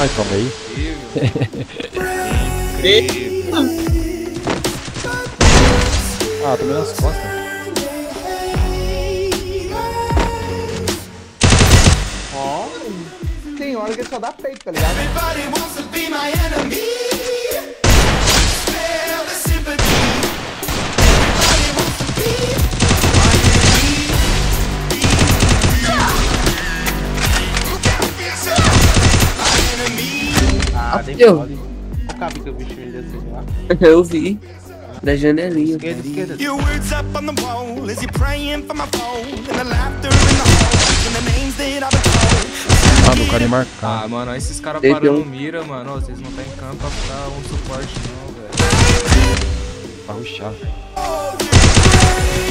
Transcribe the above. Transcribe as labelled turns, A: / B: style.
A: Ai, calma aí. Ah, tomei nas costas.
B: Ó, tem hora que só dá peito, tá ligado?
C: Ah,
D: Eu.
C: Eu cabe que lá.
D: Vi. Da janelinha.
C: Esquerda, esquerda.
A: Ah, meu cara é marcado.
E: Ah, mano, esses caras parando
D: um-
E: mira, mano. Ó, Vocês não tá em campo pra dar um suporte, não, velho.
A: Pra ruxar.
F: Yeah.